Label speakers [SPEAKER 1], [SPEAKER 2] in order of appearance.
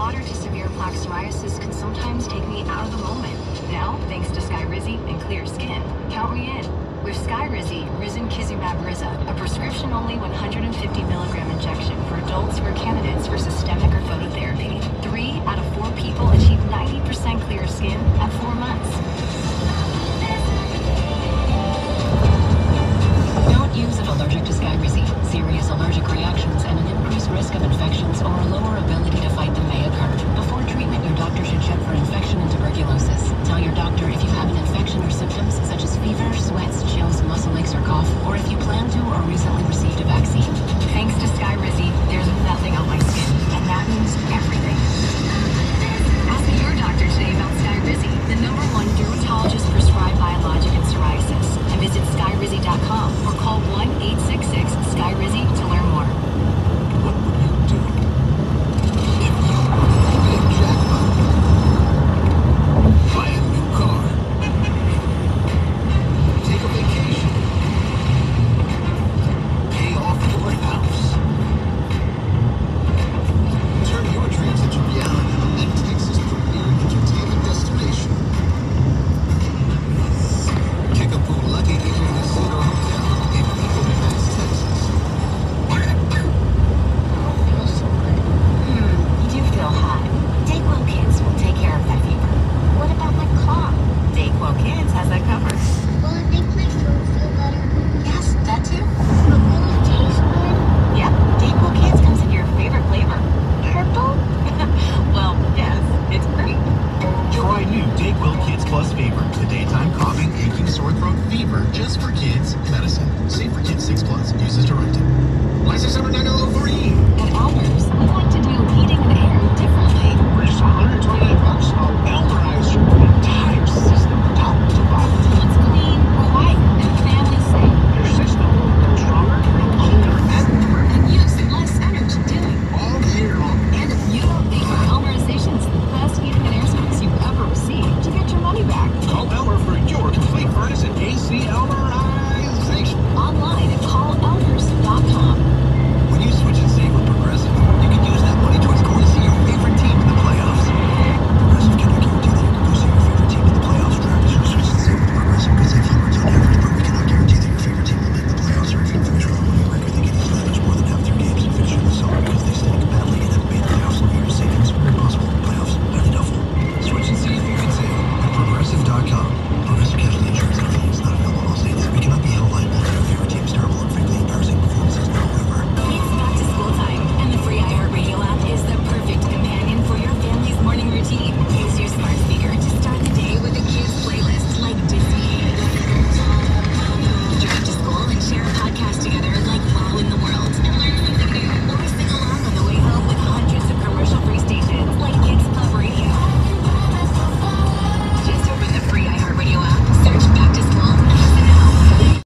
[SPEAKER 1] moderate to severe plaque psoriasis can sometimes take me out of the moment. Now, thanks to Skyrizi and clear skin, count me in. With Skyrizi, Risankizumab Riza, a prescription-only 150 milligram injection for adults who are candidates for systemic or phototherapy. Three out of four people achieve or if you plan to or
[SPEAKER 2] recently received a vaccine. Thanks to Skyrizi, there's the daytime coughing, aching sore throat fever just for kids